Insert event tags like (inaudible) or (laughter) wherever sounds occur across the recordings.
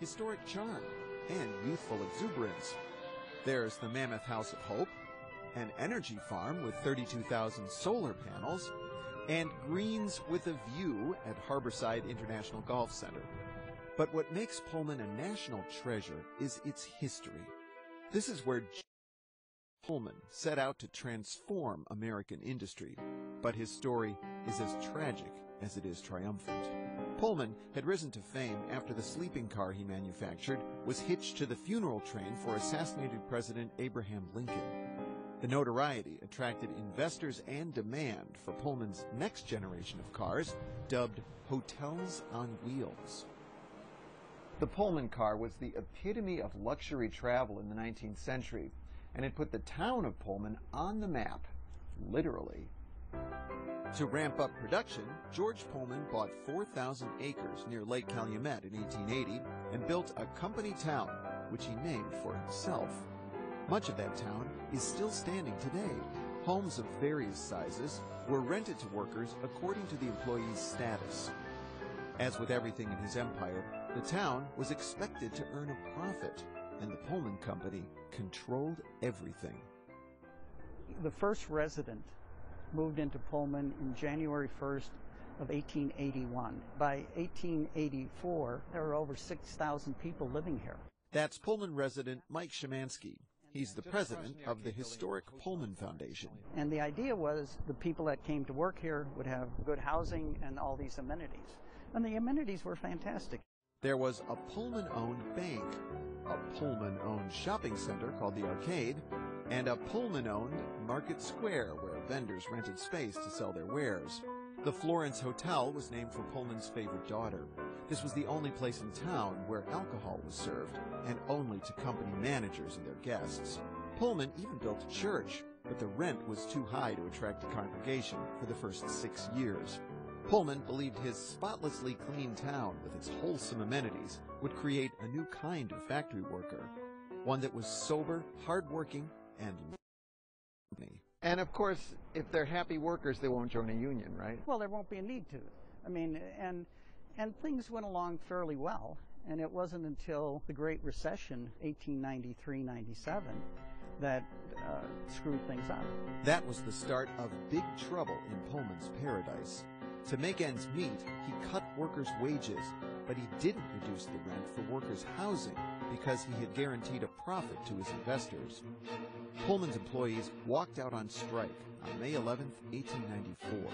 historic charm, and youthful exuberance. There's the Mammoth House of Hope, an energy farm with 32,000 solar panels, and greens with a view at Harborside International Golf Center. But what makes Pullman a national treasure is its history. This is where George Pullman set out to transform American industry, but his story is as tragic as it is triumphant. Pullman had risen to fame after the sleeping car he manufactured was hitched to the funeral train for assassinated President Abraham Lincoln. The notoriety attracted investors and demand for Pullman's next generation of cars, dubbed Hotels on Wheels. The Pullman car was the epitome of luxury travel in the 19th century, and it put the town of Pullman on the map, literally. To ramp up production, George Pullman bought 4,000 acres near Lake Calumet in 1880 and built a company town, which he named for himself. Much of that town is still standing today. Homes of various sizes were rented to workers according to the employee's status. As with everything in his empire, the town was expected to earn a profit, and the Pullman Company controlled everything. The first resident moved into Pullman in January 1st of 1881. By 1884, there were over 6,000 people living here. That's Pullman resident Mike Shymanski. He's the president of the historic Pullman Foundation. And the idea was the people that came to work here would have good housing and all these amenities. And the amenities were fantastic. There was a Pullman owned bank, a Pullman owned shopping center called the Arcade, and a Pullman owned Market Square where vendors rented space to sell their wares. The Florence Hotel was named for Pullman's favorite daughter. This was the only place in town where alcohol was served, and only to company managers and their guests. Pullman even built a church, but the rent was too high to attract a congregation for the first six years. Pullman believed his spotlessly clean town with its wholesome amenities would create a new kind of factory worker, one that was sober, hardworking, and and of course, if they're happy workers, they won't join a union, right? Well, there won't be a need to. I mean, and and things went along fairly well. And it wasn't until the Great Recession, 1893-97, that uh, screwed things up. That was the start of big trouble in Pullman's paradise. To make ends meet, he cut workers' wages, but he didn't reduce the rent for workers' housing because he had guaranteed a profit to his investors. Pullman's employees walked out on strike on May 11, 1894.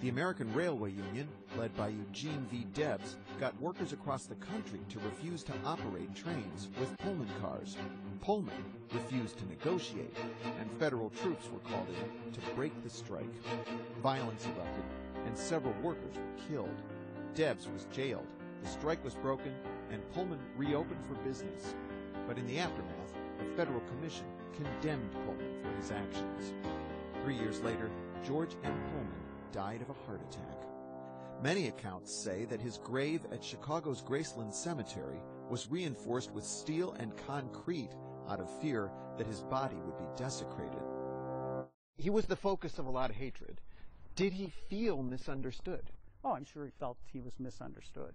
The American Railway Union, led by Eugene V. Debs, got workers across the country to refuse to operate trains with Pullman cars. Pullman refused to negotiate, and federal troops were called in to break the strike. Violence erupted, and several workers were killed. Debs was jailed, the strike was broken, and Pullman reopened for business. But in the aftermath, a federal commission condemned Pullman for his actions. Three years later, George M. Pullman died of a heart attack. Many accounts say that his grave at Chicago's Graceland Cemetery was reinforced with steel and concrete out of fear that his body would be desecrated. He was the focus of a lot of hatred. Did he feel misunderstood? Oh, I'm sure he felt he was misunderstood.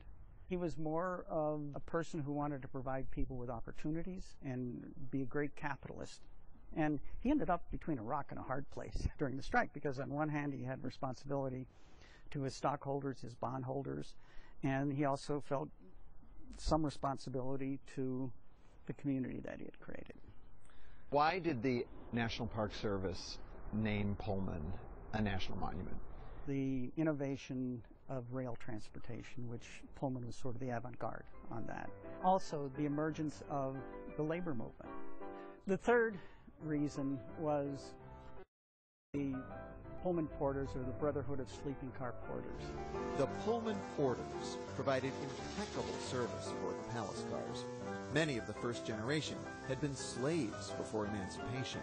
He was more of a person who wanted to provide people with opportunities and be a great capitalist. And he ended up between a rock and a hard place during the strike because, on one hand, he had responsibility to his stockholders, his bondholders, and he also felt some responsibility to the community that he had created. Why did the National Park Service name Pullman a national monument? The innovation of rail transportation, which Pullman was sort of the avant garde on that. Also, the emergence of the labor movement. The third reason was the Pullman Porters or the Brotherhood of Sleeping Car Porters. The Pullman Porters provided impeccable service for the palace cars. Many of the first generation had been slaves before emancipation.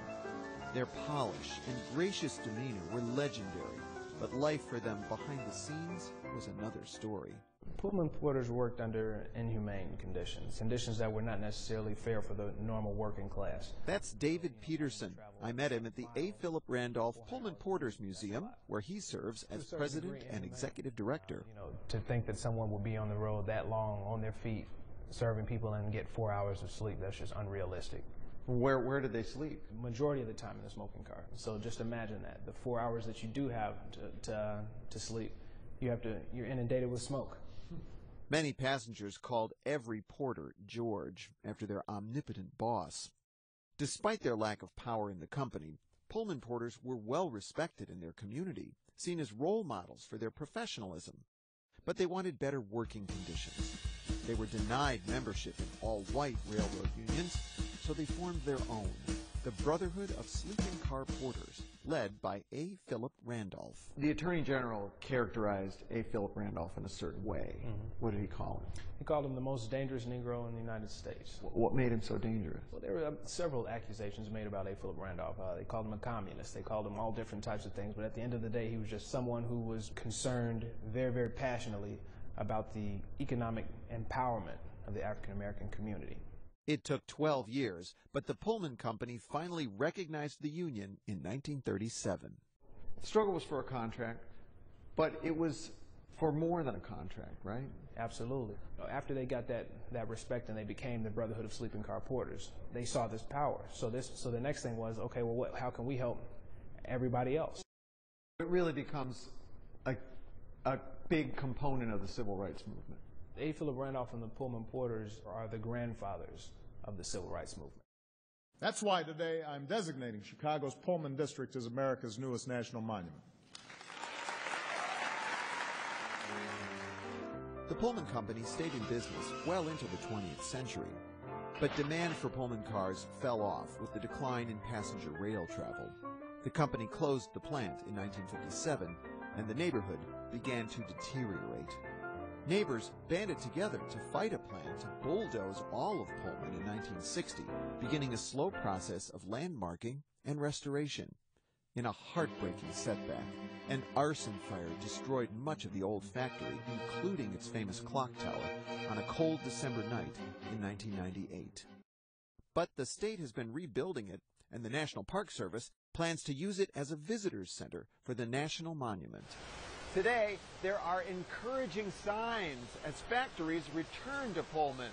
Their polish and gracious demeanor were legendary, but life for them behind the scenes was another story. Pullman porters worked under inhumane conditions, conditions that were not necessarily fair for the normal working class. That's David Peterson. I met him at the A. Philip Randolph Pullman Porters Museum, where he serves as president and executive director. You know, to think that someone would be on the road that long on their feet serving people and get four hours of sleep. That's just unrealistic. Where where did they sleep? Majority of the time in the smoking car. So just imagine that the four hours that you do have to to, to sleep, you have to you're inundated with smoke. (laughs) Many passengers called every porter George after their omnipotent boss. Despite their lack of power in the company, Pullman porters were well respected in their community, seen as role models for their professionalism. But they wanted better working conditions. They were denied membership in all-white railroad unions, so they formed their own, the Brotherhood of Sleeping Car Porters, led by A. Philip Randolph. The Attorney General characterized A. Philip Randolph in a certain way. What did he call him? He called him the most dangerous Negro in the United States. What made him so dangerous? Well, there were uh, several accusations made about A. Philip Randolph. Uh, they called him a communist. They called him all different types of things. But at the end of the day, he was just someone who was concerned very, very passionately about the economic empowerment of the African American community. It took 12 years, but the Pullman Company finally recognized the union in 1937. The struggle was for a contract, but it was for more than a contract, right? Absolutely. After they got that, that respect and they became the Brotherhood of Sleeping Car Porters, they saw this power. So this so the next thing was, okay, well, what, how can we help everybody else? It really becomes a, a big component of the civil rights movement. A. Philip Randolph and the Pullman Porters are the grandfathers of the civil rights movement. That's why today I'm designating Chicago's Pullman District as America's newest national monument. The Pullman Company stayed in business well into the 20th century, but demand for Pullman cars fell off with the decline in passenger rail travel. The company closed the plant in 1957, and the neighborhood began to deteriorate. Neighbors banded together to fight a plan to bulldoze all of Pullman in 1960, beginning a slow process of landmarking and restoration. In a heartbreaking setback, an arson fire destroyed much of the old factory, including its famous clock tower, on a cold December night in 1998. But the state has been rebuilding it, and the National Park Service plans to use it as a visitors center for the National Monument. Today, there are encouraging signs as factories return to Pullman.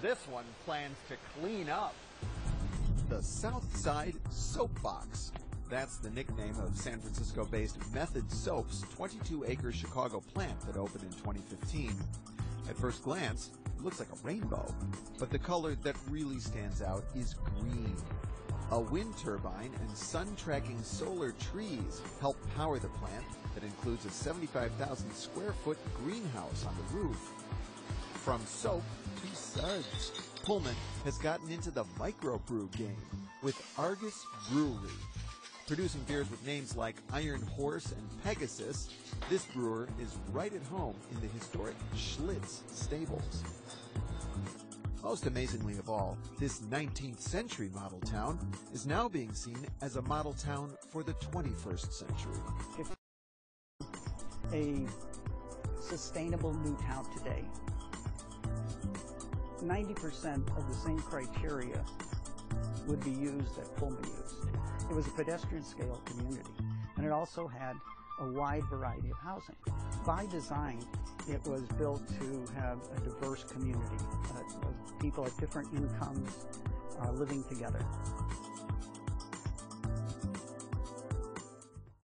This one plans to clean up. The South Side Soapbox. That's the nickname of San Francisco based Method Soap's 22 acre Chicago plant that opened in 2015. At first glance, it looks like a rainbow, but the color that really stands out is green. A wind turbine and sun tracking solar trees help power the plant that includes a 75,000 square foot greenhouse on the roof. From soap to suds, Pullman has gotten into the microbrew game with Argus Brewery. Producing beers with names like Iron Horse and Pegasus, this brewer is right at home in the historic Schlitz stables. Most amazingly of all, this 19th century model town is now being seen as a model town for the 21st century. a sustainable new town today. 90% of the same criteria would be used that Pullman used. It was a pedestrian scale community, and it also had a wide variety of housing. By design, it was built to have a diverse community uh, of people at different incomes uh, living together.